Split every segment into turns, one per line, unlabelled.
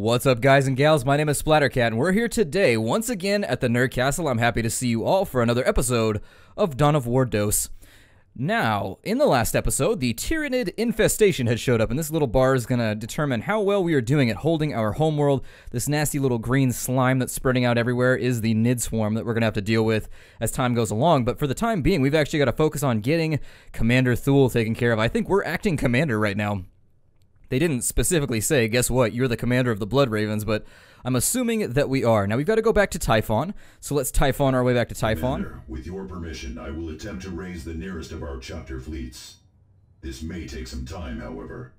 What's up, guys and gals? My name is Splattercat, and we're here today once again at the Nerd Castle. I'm happy to see you all for another episode of Dawn of War Dose. Now, in the last episode, the Tyranid infestation had showed up, and this little bar is going to determine how well we are doing at holding our homeworld. This nasty little green slime that's spreading out everywhere is the Nid Swarm that we're going to have to deal with as time goes along. But for the time being, we've actually got to focus on getting Commander Thule taken care of. I think we're acting commander right now. They didn't specifically say, guess what, you're the commander of the Blood Ravens, but I'm assuming that we are. Now we've got to go back to Typhon, so let's Typhon our way back to Typhon.
Commander, with your permission, I will attempt to raise the nearest of our chapter fleets. This may take some time, however.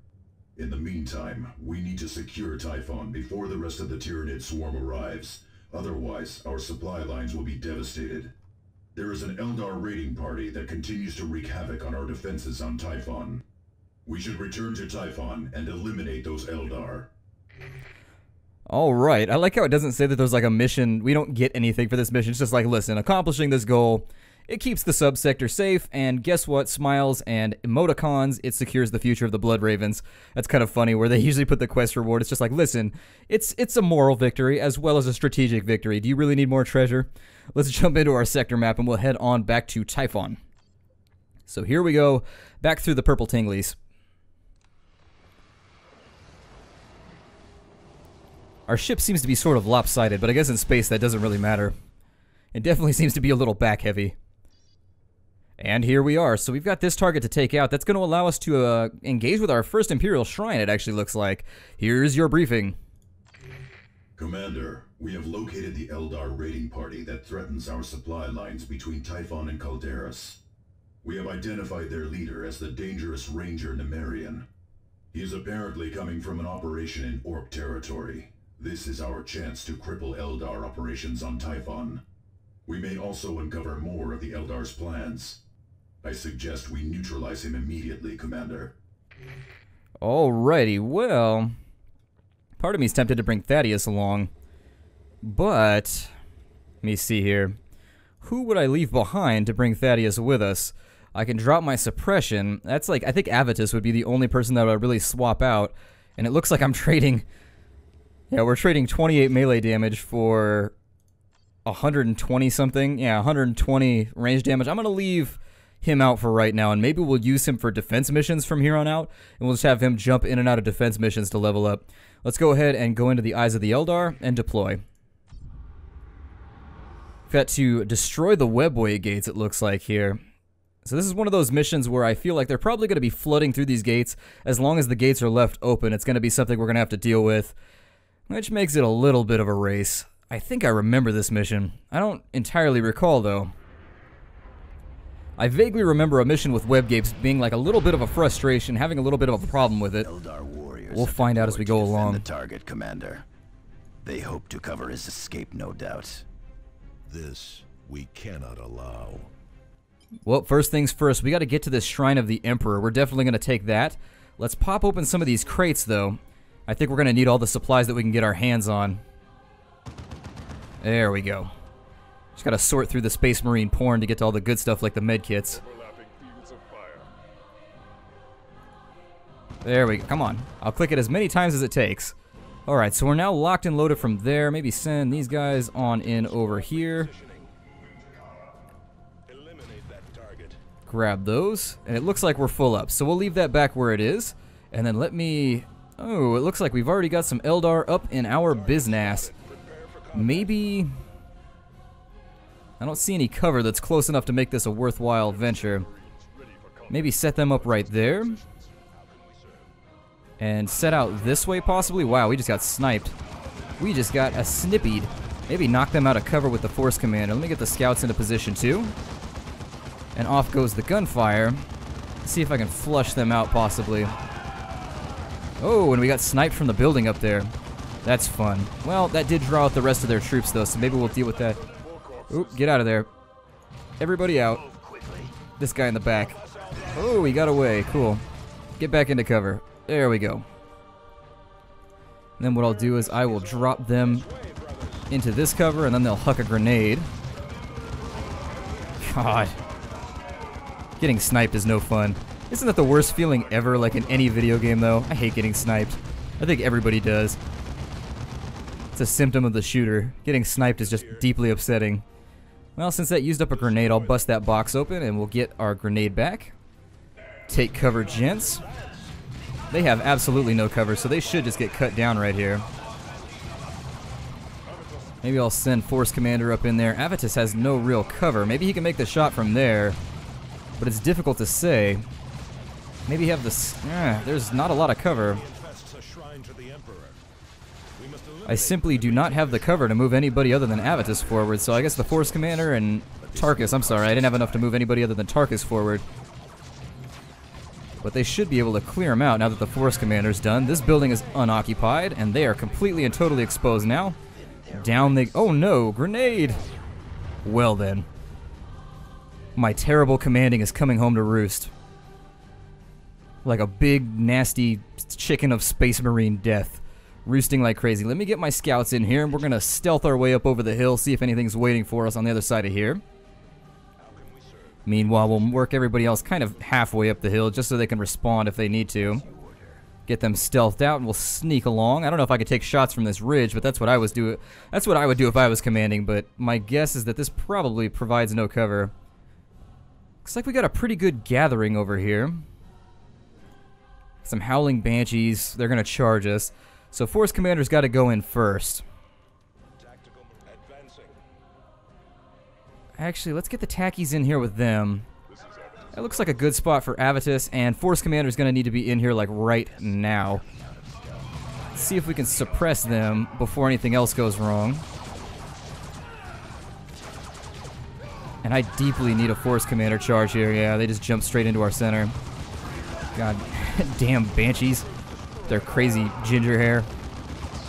In the meantime, we need to secure Typhon before the rest of the Tyranid swarm arrives. Otherwise, our supply lines will be devastated. There is an Eldar raiding party that continues to wreak havoc on our defenses on Typhon. We should return to Typhon and eliminate those Eldar.
All right. I like how it doesn't say that there's like a mission. We don't get anything for this mission. It's just like, listen, accomplishing this goal, it keeps the subsector safe, and guess what? Smiles and emoticons, it secures the future of the Blood Ravens. That's kind of funny where they usually put the quest reward. It's just like, listen, it's it's a moral victory as well as a strategic victory. Do you really need more treasure? Let's jump into our sector map and we'll head on back to Typhon. So here we go, back through the purple tinglies. Our ship seems to be sort of lopsided, but I guess in space that doesn't really matter. It definitely seems to be a little back heavy. And here we are. So we've got this target to take out. That's going to allow us to uh, engage with our first Imperial Shrine, it actually looks like. Here's your briefing.
Commander, we have located the Eldar raiding party that threatens our supply lines between Typhon and Calderis. We have identified their leader as the dangerous Ranger Nemerian. He is apparently coming from an operation in Orc territory. This is our chance to cripple Eldar operations on Typhon. We may also uncover more of the Eldar's plans. I suggest we neutralize him immediately, Commander.
Alrighty, well... Part of me is tempted to bring Thaddeus along. But... Let me see here. Who would I leave behind to bring Thaddeus with us? I can drop my suppression. That's like, I think Avitus would be the only person that I would really swap out. And it looks like I'm trading yeah, we're trading 28 melee damage for 120 something. Yeah, 120 range damage. I'm going to leave him out for right now, and maybe we'll use him for defense missions from here on out, and we'll just have him jump in and out of defense missions to level up. Let's go ahead and go into the Eyes of the Eldar and deploy. We've got to destroy the webway gates, it looks like here. So this is one of those missions where I feel like they're probably going to be flooding through these gates. As long as the gates are left open, it's going to be something we're going to have to deal with which makes it a little bit of a race. I think I remember this mission. I don't entirely recall, though. I vaguely remember a mission with web gates being like a little bit of a frustration, having a little bit of a problem with it. We'll find out as we go along.
The target, Commander. They hope to cover his escape, no doubt.
This we cannot allow.
Well, first things first, we got to get to this Shrine of the Emperor. We're definitely going to take that. Let's pop open some of these crates, though. I think we're going to need all the supplies that we can get our hands on. There we go. Just got to sort through the Space Marine porn to get to all the good stuff like the med kits. There we go. Come on. I'll click it as many times as it takes. Alright, so we're now locked and loaded from there. Maybe send these guys on in over here. Grab those. And it looks like we're full up. So we'll leave that back where it is. And then let me Oh, it looks like we've already got some Eldar up in our business. Maybe... I don't see any cover that's close enough to make this a worthwhile venture. Maybe set them up right there. And set out this way, possibly? Wow, we just got sniped. We just got a snippied. Maybe knock them out of cover with the Force Commander. Let me get the scouts into position, too. And off goes the gunfire. Let's see if I can flush them out, possibly. Oh, and we got sniped from the building up there. That's fun. Well, that did draw out the rest of their troops, though, so maybe we'll deal with that. Oop, get out of there. Everybody out. This guy in the back. Oh, he got away. Cool. Get back into cover. There we go. And then what I'll do is I will drop them into this cover, and then they'll huck a grenade. God. Getting sniped is no fun. Isn't that the worst feeling ever, like in any video game, though? I hate getting sniped. I think everybody does. It's a symptom of the shooter. Getting sniped is just deeply upsetting. Well, since that used up a grenade, I'll bust that box open and we'll get our grenade back. Take cover, gents. They have absolutely no cover, so they should just get cut down right here. Maybe I'll send Force Commander up in there. Avitus has no real cover. Maybe he can make the shot from there, but it's difficult to say. Maybe have this. Eh, there's not a lot of cover. I simply do not have the cover to move anybody other than Avitus forward, so I guess the Force Commander and Tarkus. I'm sorry, I didn't have enough to move anybody other than Tarkus forward. But they should be able to clear them out now that the Force Commander's done. This building is unoccupied, and they are completely and totally exposed now. Down they... Oh no, grenade! Well then. My terrible commanding is coming home to roost. Like a big, nasty chicken of Space Marine death. Roosting like crazy. Let me get my scouts in here, and we're to stealth our way up over the hill, see if anything's waiting for us on the other side of here. Meanwhile, we'll work everybody else kind of halfway up the hill, just so they can respond if they need to. Get them stealthed out, and we'll sneak along. I don't know if I could take shots from this ridge, but that's what I was do. That's what I would do if I was commanding. But my guess is that this probably provides no cover. Looks like we got a pretty good gathering over here. Some howling banshees. They're gonna charge us. So Force Commander's got to go in first. Actually, let's get the tackies in here with them. That looks like a good spot for Avitus, and Force Commander's going to need to be in here, like, right now. Let's see if we can suppress them before anything else goes wrong. And I deeply need a Force Commander charge here. Yeah, they just jump straight into our center. God damn Banshees. Their crazy ginger hair.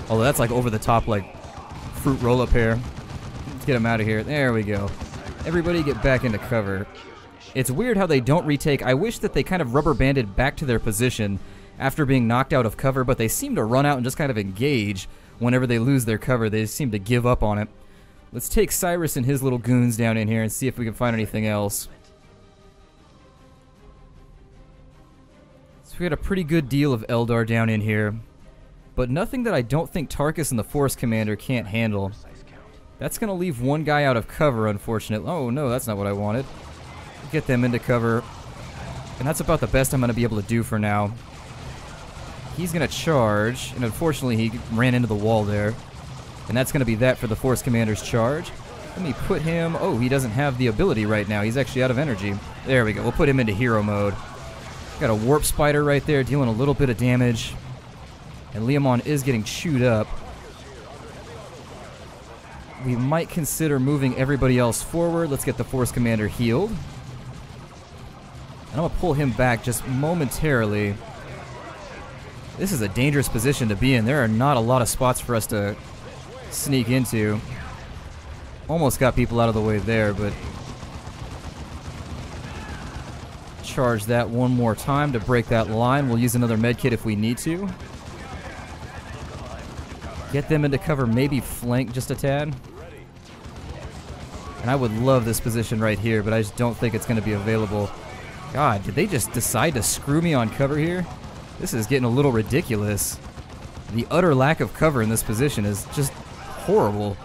Although that's like over the top, like, fruit roll-up hair. Let's get them out of here. There we go. Everybody get back into cover. It's weird how they don't retake. I wish that they kind of rubber banded back to their position after being knocked out of cover, but they seem to run out and just kind of engage whenever they lose their cover. They seem to give up on it. Let's take Cyrus and his little goons down in here and see if we can find anything else. We got a pretty good deal of Eldar down in here, but nothing that I don't think Tarkus and the Force Commander can't handle. That's going to leave one guy out of cover, unfortunately. Oh, no, that's not what I wanted. Get them into cover. And that's about the best I'm going to be able to do for now. He's going to charge, and unfortunately he ran into the wall there. And that's going to be that for the Force Commander's charge. Let me put him... Oh, he doesn't have the ability right now. He's actually out of energy. There we go. We'll put him into hero mode. Got a Warp Spider right there, dealing a little bit of damage. And Liamon is getting chewed up we might consider moving everybody else forward. Let's get the Force Commander healed. And I'm going to pull him back just momentarily. This is a dangerous position to be in. There are not a lot of spots for us to sneak into. Almost got people out of the way there, but... Charge that one more time to break that line. We'll use another medkit if we need to. Get them into cover, maybe flank just a tad. And I would love this position right here, but I just don't think it's going to be available. God, did they just decide to screw me on cover here? This is getting a little ridiculous. The utter lack of cover in this position is just horrible.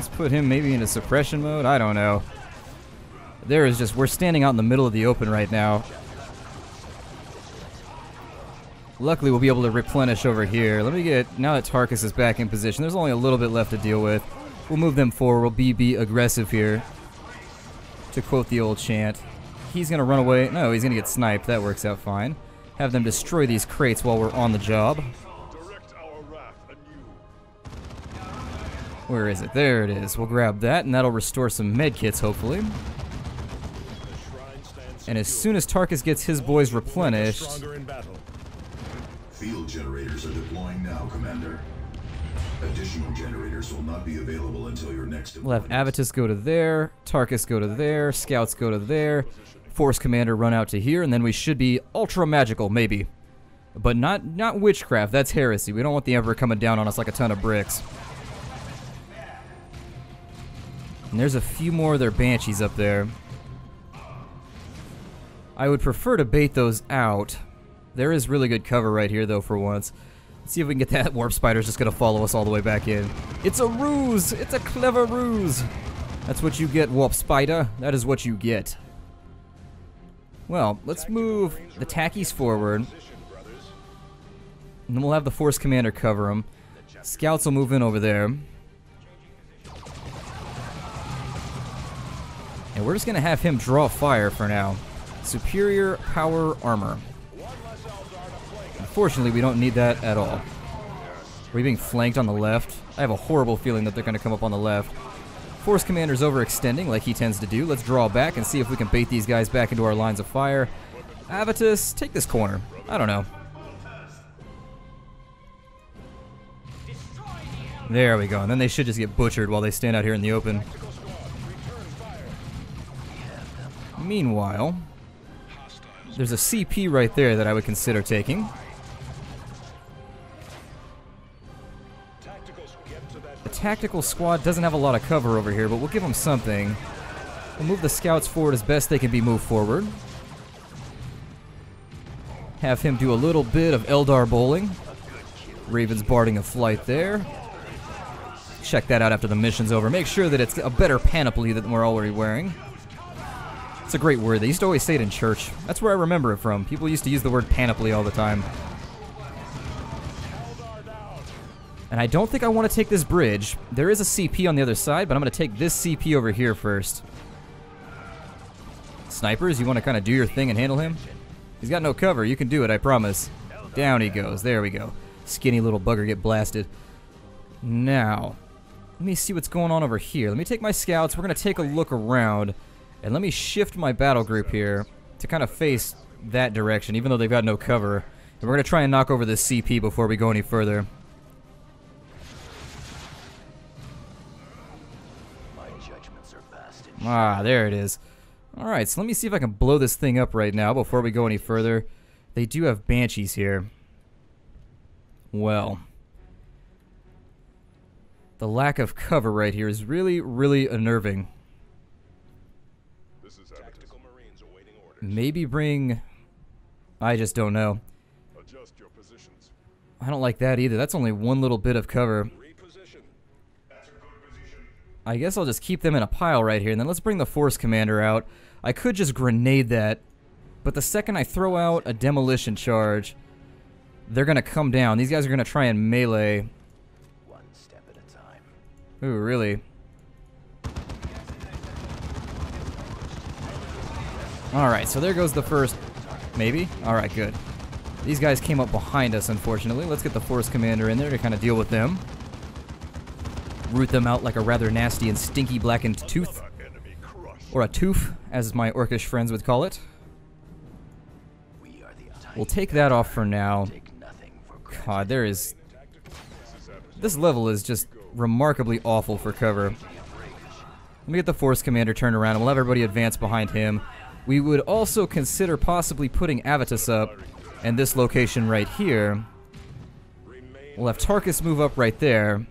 Let's put him maybe into suppression mode. I don't know. There is just, we're standing out in the middle of the open right now. Luckily, we'll be able to replenish over here. Let me get, now that Tarkus is back in position, there's only a little bit left to deal with. We'll move them forward. We'll be, aggressive here. To quote the old chant. He's going to run away. No, he's going to get sniped. That works out fine. Have them destroy these crates while we're on the job. Where is it? There it is. We'll grab that, and that'll restore some medkits, hopefully. And as soon as Tarkus gets his boys replenished,
Field generators are deploying now, Commander. Additional generators will not be available until your next
We'll have Avitus go to there, Tarkus go to there, Scouts go to there, Force Commander run out to here, and then we should be ultra magical, maybe. But not not witchcraft, that's heresy. We don't want the Emperor coming down on us like a ton of bricks. And there's a few more of their Banshees up there. I would prefer to bait those out. There is really good cover right here, though, for once. Let's see if we can get that warp spider's just gonna follow us all the way back in. It's a ruse! It's a clever ruse! That's what you get, warp spider. That is what you get. Well, let's move the tackies forward. And then we'll have the force commander cover them. Scouts will move in over there. And we're just gonna have him draw fire for now. Superior power armor. Unfortunately, we don't need that at all. Are we being flanked on the left? I have a horrible feeling that they're going to come up on the left. Force Commander's overextending like he tends to do. Let's draw back and see if we can bait these guys back into our lines of fire. Avitus, take this corner. I don't know. There we go. And then they should just get butchered while they stand out here in the open. Meanwhile, there's a CP right there that I would consider taking. The tactical squad doesn't have a lot of cover over here, but we'll give them something. We'll move the scouts forward as best they can be moved forward. Have him do a little bit of Eldar bowling. Raven's barding a flight there. Check that out after the mission's over. Make sure that it's a better panoply than we're already wearing. It's a great word. They used to always say it in church. That's where I remember it from. People used to use the word panoply all the time. And I don't think I want to take this bridge. There is a CP on the other side, but I'm going to take this CP over here first. Snipers, you want to kind of do your thing and handle him? He's got no cover. You can do it, I promise. Down he goes. There we go. Skinny little bugger get blasted. Now, let me see what's going on over here. Let me take my scouts. We're going to take a look around. And let me shift my battle group here to kind of face that direction, even though they've got no cover. And we're going to try and knock over this CP before we go any further. Ah, there it is. Alright, so let me see if I can blow this thing up right now before we go any further. They do have Banshees here. Well. The lack of cover right here is really, really unnerving. Maybe bring... I just don't know. I don't like that either. That's only one little bit of cover. I guess I'll just keep them in a pile right here, and then let's bring the Force Commander out. I could just grenade that, but the second I throw out a demolition charge, they're gonna come down. These guys are gonna try and melee.
One step at a time.
Ooh, really? Alright, so there goes the first... Maybe? Alright, good. These guys came up behind us, unfortunately. Let's get the Force Commander in there to kind of deal with them. Root them out like a rather nasty and stinky blackened tooth. Or a tooth, as my orcish friends would call it. We'll take that off for now. God, there is... This level is just remarkably awful for cover. Let me get the Force Commander turned around, and we'll have everybody advance behind him. We would also consider possibly putting Avitus up in this location right here. We'll have Tarkus move up right there.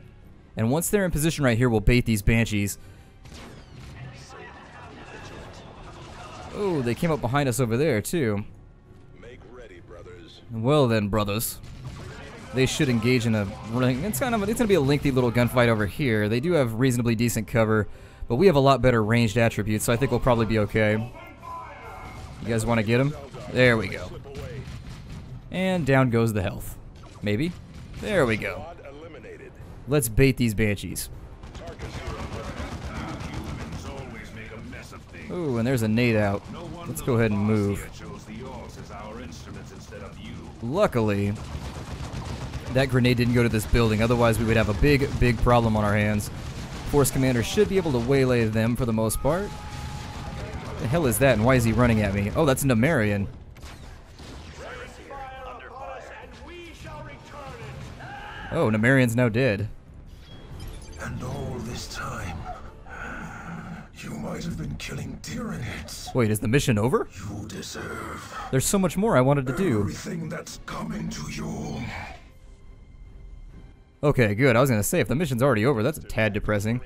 And once they're in position right here, we'll bait these Banshees. Oh, they came up behind us over there, too. Well then, brothers. They should engage in a. It's kind of it's gonna be a lengthy little gunfight over here. They do have reasonably decent cover, but we have a lot better ranged attributes, so I think we'll probably be okay. You guys want to get him? There we go. And down goes the health. Maybe. There we go. Let's bait these banshees. Ooh, and there's a nade out. Let's go ahead and move. Luckily, that grenade didn't go to this building. Otherwise, we would have a big, big problem on our hands. Force Commander should be able to waylay them for the most part. The hell is that, and why is he running at me? Oh, that's Nemerian. Oh, Nemerian's now dead.
And all this time, you might have been killing Tyranids.
Wait, is the mission over?
You deserve
There's so much more I wanted to do.
everything that's coming to you.
Okay, good. I was gonna say, if the mission's already over, that's a tad depressing.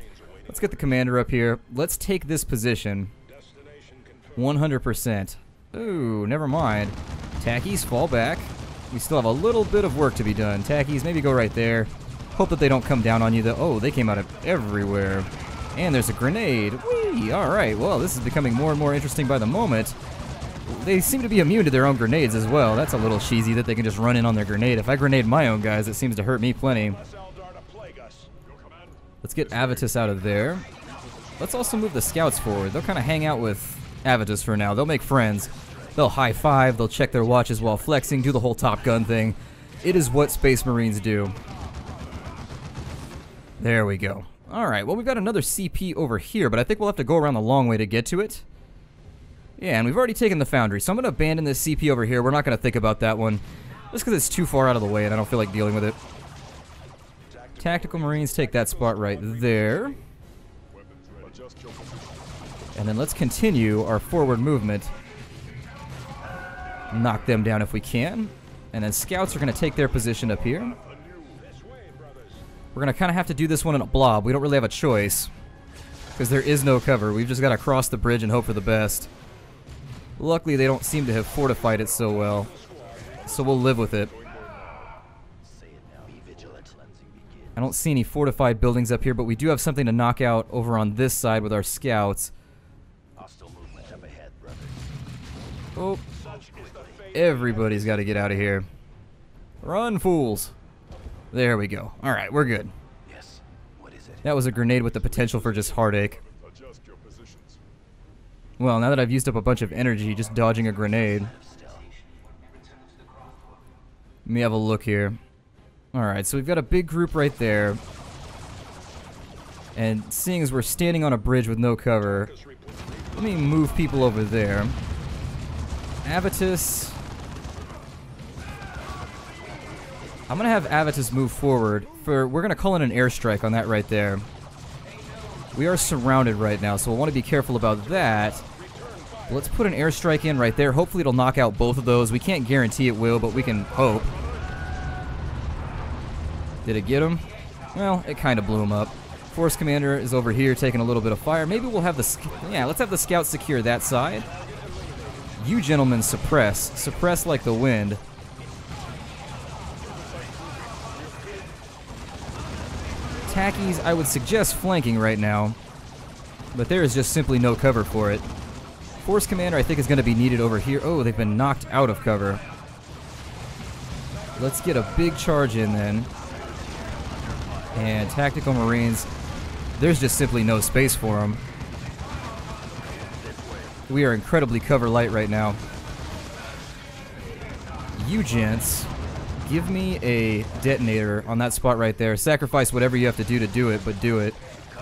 Let's get the commander up here. Let's take this position. 100%. Ooh, never mind. Tackies, fall back. We still have a little bit of work to be done. Tackies, maybe go right there. Hope that they don't come down on you. Though. Oh, they came out of everywhere. And there's a grenade. Whee! Alright, well, this is becoming more and more interesting by the moment. They seem to be immune to their own grenades as well. That's a little cheesy that they can just run in on their grenade. If I grenade my own guys, it seems to hurt me plenty. Let's get Avitus out of there. Let's also move the scouts forward. They'll kind of hang out with Avitus for now. They'll make friends. They'll high five. They'll check their watches while flexing. Do the whole Top Gun thing. It is what Space Marines do. There we go. All right. Well, we've got another CP over here, but I think we'll have to go around the long way to get to it. Yeah, and we've already taken the Foundry, so I'm going to abandon this CP over here. We're not going to think about that one, just because it's too far out of the way and I don't feel like dealing with it. Tactical Marines take that spot right there. And then let's continue our forward movement. Knock them down if we can. And then scouts are going to take their position up here. We're going to kind of have to do this one in a blob. We don't really have a choice. Because there is no cover. We've just got to cross the bridge and hope for the best. Luckily, they don't seem to have fortified it so well. So we'll live with it. I don't see any fortified buildings up here, but we do have something to knock out over on this side with our scouts. Oh, everybody's got to get out of here. Run, fools. There we go. All right, we're good.
Yes. What is it?
That was a grenade with the potential for just heartache.
Adjust your positions.
Well, now that I've used up a bunch of energy just dodging a grenade. Let me have a look here. Alright, so we've got a big group right there. And seeing as we're standing on a bridge with no cover, let me move people over there. Avitus. I'm gonna have Avitus move forward. For we're gonna call in an airstrike on that right there. We are surrounded right now, so we'll want to be careful about that. Let's put an airstrike in right there. Hopefully it'll knock out both of those. We can't guarantee it will, but we can hope. Did it get him? Well, it kind of blew him up. Force commander is over here taking a little bit of fire. Maybe we'll have the yeah. Let's have the scouts secure that side. You gentlemen suppress, suppress like the wind. Tackies, I would suggest flanking right now, but there is just simply no cover for it. Force commander, I think, is going to be needed over here. Oh, they've been knocked out of cover. Let's get a big charge in then. And tactical marines, there's just simply no space for them. We are incredibly cover light right now. You gents, give me a detonator on that spot right there. Sacrifice whatever you have to do to do it, but do it.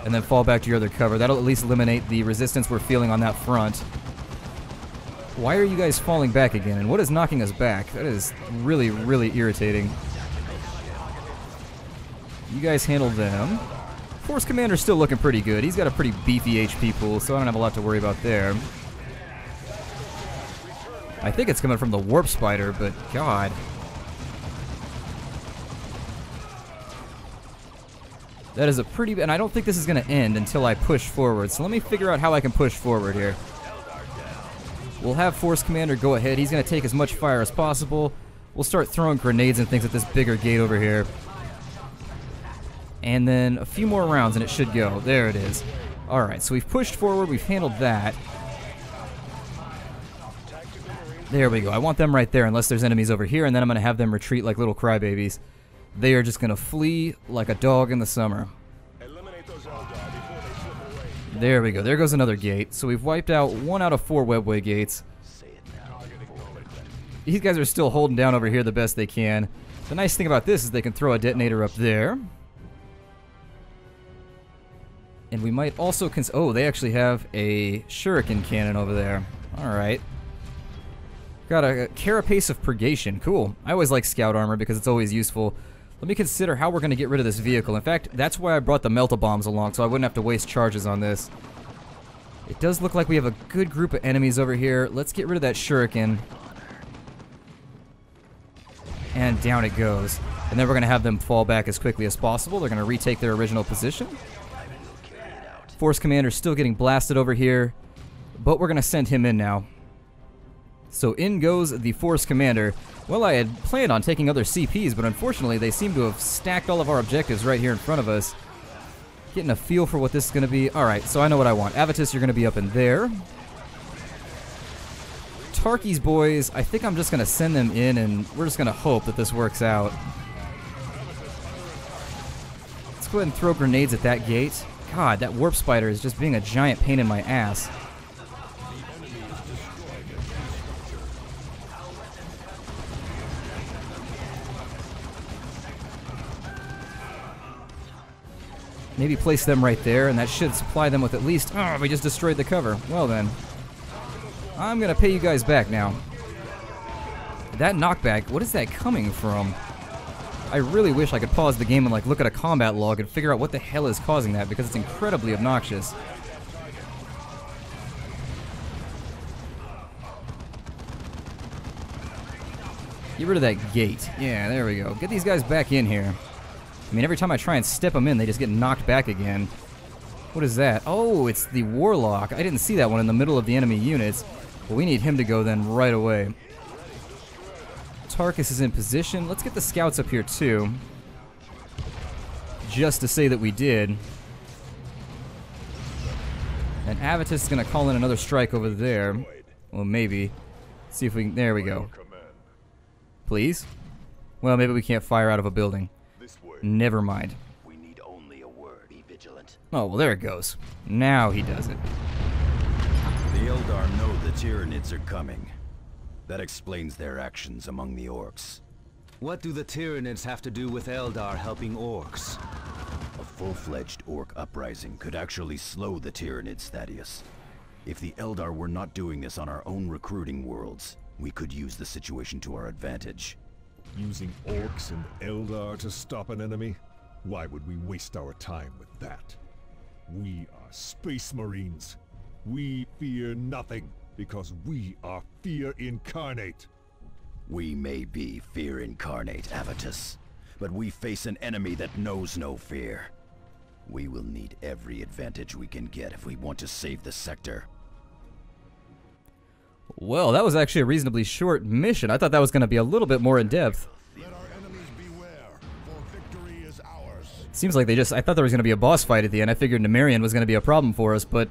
And then fall back to your other cover. That'll at least eliminate the resistance we're feeling on that front. Why are you guys falling back again? And what is knocking us back? That is really, really irritating. You guys handle them. Force Commander's still looking pretty good. He's got a pretty beefy HP pool, so I don't have a lot to worry about there. I think it's coming from the Warp Spider, but god. That is a pretty... And I don't think this is going to end until I push forward. So let me figure out how I can push forward here. We'll have Force Commander go ahead. He's going to take as much fire as possible. We'll start throwing grenades and things at this bigger gate over here. And then a few more rounds and it should go. There it is. Alright, so we've pushed forward. We've handled that. There we go. I want them right there unless there's enemies over here, and then I'm going to have them retreat like little crybabies. They are just going to flee like a dog in the summer. There we go. There goes another gate. So we've wiped out one out of four webway gates. These guys are still holding down over here the best they can. The nice thing about this is they can throw a detonator up there. And we might also cons- Oh, they actually have a shuriken cannon over there. Alright. Got a carapace of purgation. Cool. I always like scout armor because it's always useful. Let me consider how we're going to get rid of this vehicle. In fact, that's why I brought the melta-bombs along, so I wouldn't have to waste charges on this. It does look like we have a good group of enemies over here. Let's get rid of that shuriken. And down it goes. And then we're going to have them fall back as quickly as possible. They're going to retake their original position. Force Commander's still getting blasted over here. But we're going to send him in now. So in goes the Force Commander. Well, I had planned on taking other CPs, but unfortunately they seem to have stacked all of our objectives right here in front of us. Getting a feel for what this is going to be. Alright, so I know what I want. Avitus, you're going to be up in there. Tarky's boys, I think I'm just going to send them in and we're just going to hope that this works out. Let's go ahead and throw grenades at that gate. God, that warp spider is just being a giant pain in my ass. Maybe place them right there, and that should supply them with at least. Oh, we just destroyed the cover. Well then. I'm gonna pay you guys back now. That knockback, what is that coming from? I really wish I could pause the game and like look at a combat log and figure out what the hell is causing that because it's incredibly obnoxious. Get rid of that gate. Yeah, there we go. Get these guys back in here. I mean, every time I try and step them in, they just get knocked back again. What is that? Oh, it's the Warlock. I didn't see that one in the middle of the enemy units. But we need him to go then right away. Tarkus is in position. Let's get the scouts up here too. Just to say that we did. And Avitus is going to call in another strike over there. Well, maybe. See if we can... There we go. Please? Well, maybe we can't fire out of a building.
This way.
Never mind.
We need only a word. Be vigilant.
Oh, well, there it goes. Now he does it.
The Eldar know the Tyranids are coming. That explains their actions among the orcs.
What do the Tyranids have to do with Eldar helping orcs?
A full-fledged orc uprising could actually slow the Tyranids, Thaddeus. If the Eldar were not doing this on our own recruiting worlds, we could use the situation to our advantage.
Using orcs and Eldar to stop an enemy? Why would we waste our time with that? We are Space Marines. We fear nothing because we are fear incarnate.
We may be fear incarnate, Avitus, but we face an enemy that knows no fear. We will need every advantage we can get if we want to save the sector.
Well, that was actually a reasonably short mission. I thought that was going to be a little bit more in depth.
Let our enemies beware, for victory is ours.
Seems like they just. I thought there was going to be a boss fight at the end. I figured Nemerian was going to be a problem for us, but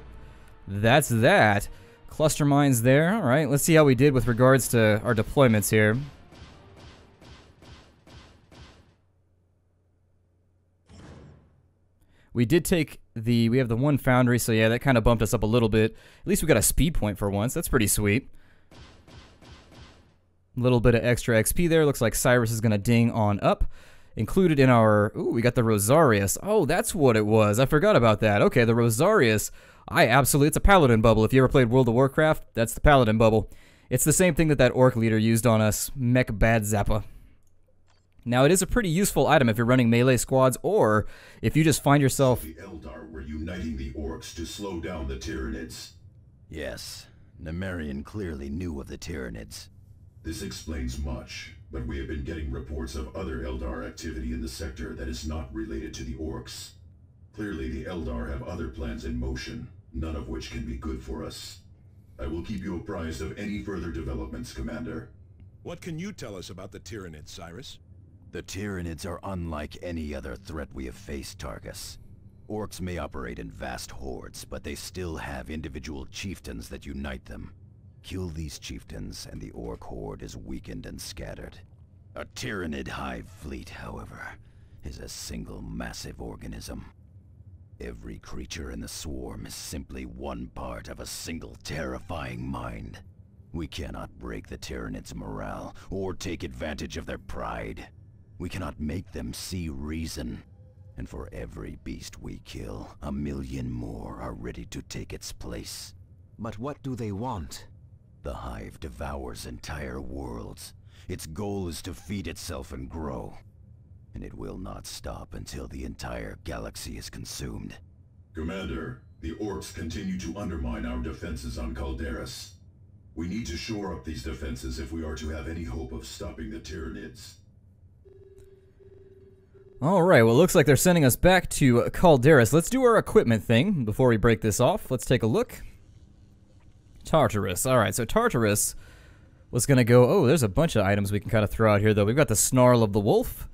that's that. Cluster mines there. All right, let's see how we did with regards to our deployments here. We did take the. We have the one foundry, so yeah, that kind of bumped us up a little bit. At least we got a speed point for once. That's pretty sweet. A little bit of extra XP there. Looks like Cyrus is going to ding on up. Included in our... Ooh, we got the Rosarius. Oh, that's what it was. I forgot about that. Okay, the Rosarius. I absolutely... It's a Paladin bubble. If you ever played World of Warcraft, that's the Paladin bubble. It's the same thing that that Orc leader used on us. Mech Bad Zappa. Now, it is a pretty useful item if you're running melee squads, or if you just find yourself...
The Eldar were uniting the orcs to slow down the Tyranids.
Yes, Nemerian clearly knew of the Tyranids.
This explains much, but we have been getting reports of other Eldar activity in the sector that is not related to the orcs. Clearly the Eldar have other plans in motion, none of which can be good for us. I will keep you apprised of any further developments, Commander.
What can you tell us about the Tyranids, Cyrus?
The Tyranids are unlike any other threat we have faced, Tarkus. Orcs may operate in vast hordes, but they still have individual chieftains that unite them. Kill these chieftains, and the Orc horde is weakened and scattered. A Tyranid hive fleet, however, is a single massive organism. Every creature in the swarm is simply one part of a single terrifying mind. We cannot break the Tyranids' morale, or take advantage of their pride. We cannot make them see reason. And for every beast we kill, a million more are ready to take its place.
But what do they want?
The Hive devours entire worlds. Its goal is to feed itself and grow. And it will not stop until the entire galaxy is consumed.
Commander, the orcs continue to undermine our defenses on Calderis. We need to shore up these defenses if we are to have any hope of stopping the Tyranids.
Alright, well, it looks like they're sending us back to Calderis. Let's do our equipment thing before we break this off. Let's take a look. Tartarus. Alright, so Tartarus. was going to go, oh, there's a bunch of items we can kind of throw out here, though. We've got the Snarl of the Wolf,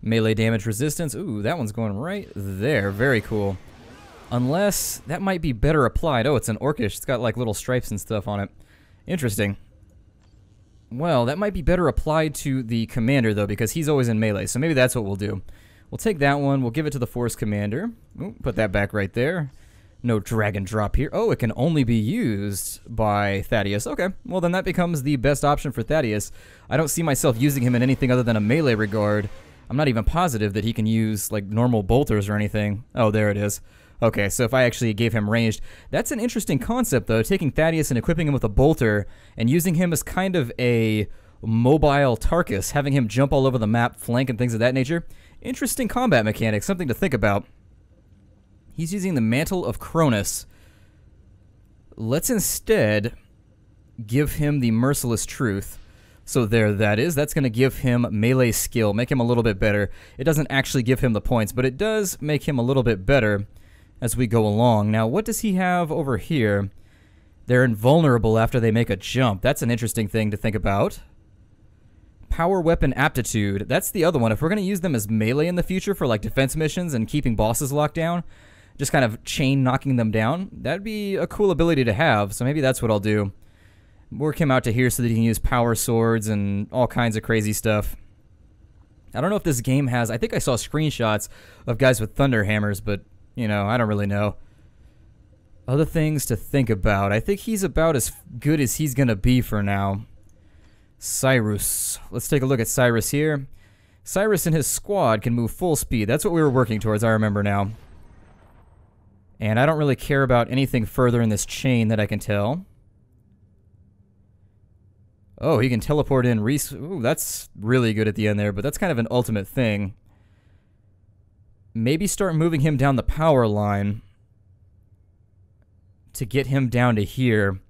melee damage resistance. Ooh, that one's going right there. Very cool. Unless that might be better applied. Oh, it's an Orcish. It's got like little stripes and stuff on it. Interesting. Well, that might be better applied to the commander, though, because he's always in melee. So maybe that's what we'll do. We'll take that one. We'll give it to the force commander. Ooh, put that back right there. No drag and drop here. Oh, it can only be used by Thaddeus. Okay, well then that becomes the best option for Thaddeus. I don't see myself using him in anything other than a melee regard. I'm not even positive that he can use like normal bolters or anything. Oh, there it is. Okay, so if I actually gave him ranged, that's an interesting concept though, taking Thaddeus and equipping him with a bolter and using him as kind of a mobile Tarkus, having him jump all over the map, flank, and things of that nature. Interesting combat mechanic, something to think about. He's using the Mantle of Cronus. Let's instead give him the Merciless Truth. So there that is. That's going to give him melee skill, make him a little bit better. It doesn't actually give him the points, but it does make him a little bit better as we go along. Now, what does he have over here? They're invulnerable after they make a jump. That's an interesting thing to think about. Power weapon aptitude. That's the other one. If we're going to use them as melee in the future for like defense missions and keeping bosses locked down, just kind of chain knocking them down. That'd be a cool ability to have, so maybe that's what I'll do. Work him out to here so that he can use power swords and all kinds of crazy stuff. I don't know if this game has, I think I saw screenshots of guys with thunder hammers, but, you know, I don't really know. Other things to think about. I think he's about as good as he's going to be for now. Cyrus. Let's take a look at Cyrus here. Cyrus and his squad can move full speed. That's what we were working towards, I remember now. And I don't really care about anything further in this chain that I can tell. Oh, he can teleport in. Res Ooh, that's really good at the end there, but that's kind of an ultimate thing. Maybe start moving him down the power line to get him down to here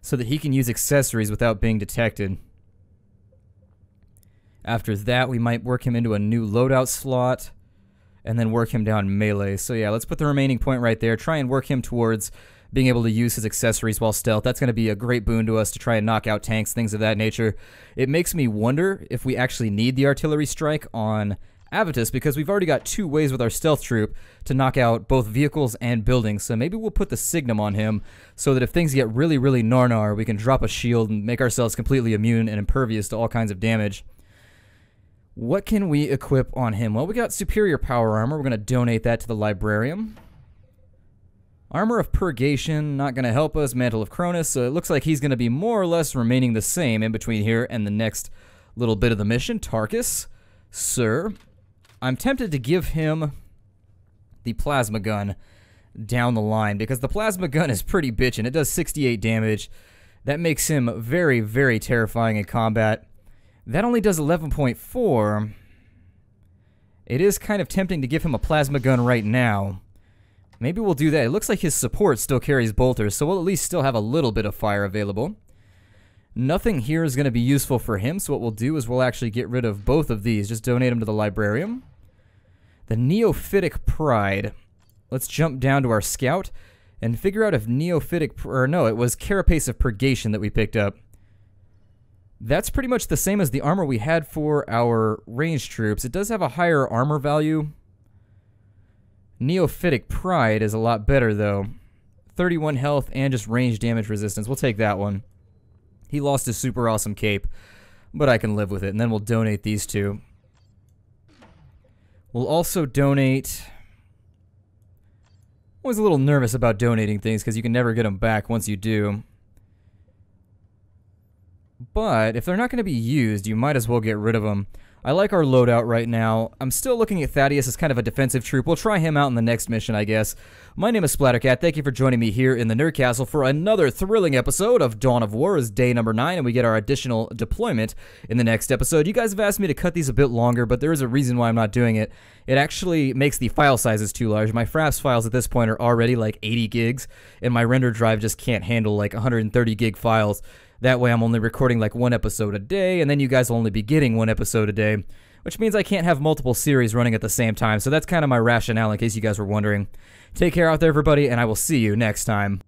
so that he can use accessories without being detected. After that, we might work him into a new loadout slot and then work him down melee. So yeah, let's put the remaining point right there. Try and work him towards being able to use his accessories while stealth. That's going to be a great boon to us to try and knock out tanks, things of that nature. It makes me wonder if we actually need the artillery strike on Avitus because we've already got two ways with our stealth troop to knock out both vehicles and buildings. So maybe we'll put the Signum on him so that if things get really, really narnar, we can drop a shield and make ourselves completely immune and impervious to all kinds of damage. What can we equip on him? Well, we got superior power armor. We're going to donate that to the librarian. Armor of Purgation, not going to help us. Mantle of Cronus, so it looks like he's going to be more or less remaining the same in between here and the next little bit of the mission. Tarkus, sir. I'm tempted to give him the plasma gun down the line because the plasma gun is pretty bitchin'. It does 68 damage. That makes him very, very terrifying in combat. That only does 11.4. It is kind of tempting to give him a plasma gun right now. Maybe we'll do that. It looks like his support still carries bolters, so we'll at least still have a little bit of fire available. Nothing here is going to be useful for him, so what we'll do is we'll actually get rid of both of these. Just donate them to the librarian. The Neophytic Pride. Let's jump down to our scout and figure out if Neophytic... Or no, it was Carapace of Purgation that we picked up. That's pretty much the same as the armor we had for our ranged troops. It does have a higher armor value. Neophytic Pride is a lot better, though. 31 health and just range damage resistance. We'll take that one. He lost his super awesome cape, but I can live with it. And then we'll donate these two. We'll also donate... I was a little nervous about donating things because you can never get them back once you do. But if they're not going to be used, you might as well get rid of them. I like our loadout right now. I'm still looking at Thaddeus as kind of a defensive troop. We'll try him out in the next mission, I guess. My name is Splattercat. Thank you for joining me here in the Nerd Castle for another thrilling episode of Dawn of War is day number 9, and we get our additional deployment in the next episode. You guys have asked me to cut these a bit longer, but there is a reason why I'm not doing it. It actually makes the file sizes too large. My Fraps files at this point are already like 80 gigs, and my render drive just can't handle like 130 gig files. That way I'm only recording like one episode a day, and then you guys will only be getting one episode a day, which means I can't have multiple series running at the same time. So that's kind of my rationale in case you guys were wondering. Take care out there, everybody, and I will see you next time.